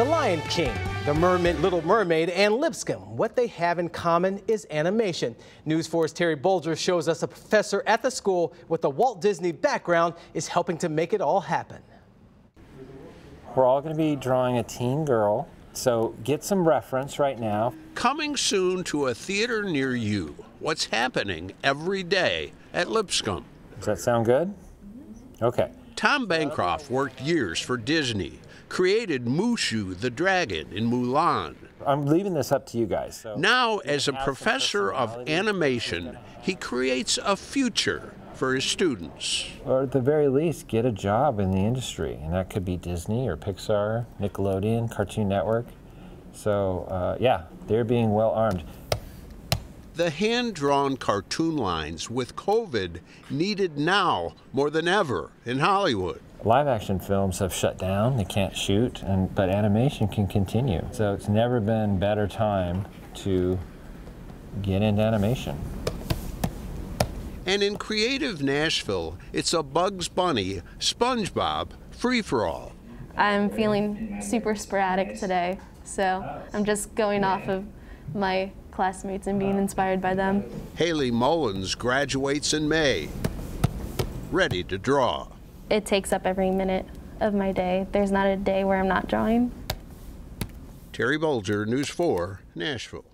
The Lion King, The Mermaid, Little Mermaid, and Lipscomb. What they have in common is animation. News 4's Terry Bulger shows us a professor at the school with a Walt Disney background is helping to make it all happen. We're all going to be drawing a teen girl, so get some reference right now. Coming soon to a theater near you. What's happening every day at Lipscomb? Does that sound good? Okay. Tom Bancroft worked years for Disney, created Mushu the dragon in Mulan. I'm leaving this up to you guys. So. Now, as a professor of animation, he creates a future for his students. Or at the very least, get a job in the industry. And that could be Disney or Pixar, Nickelodeon, Cartoon Network. So, uh, yeah, they're being well armed. The hand drawn cartoon lines with COVID needed now more than ever in Hollywood. Live action films have shut down, they can't shoot, and, but animation can continue. So it's never been better time to get into animation. And in creative Nashville, it's a Bugs Bunny, SpongeBob free for all. I'm feeling super sporadic today, so I'm just going off of my classmates and being oh. inspired by them. Haley Mullins graduates in May, ready to draw. It takes up every minute of my day. There's not a day where I'm not drawing. Terry Bulger, News 4, Nashville.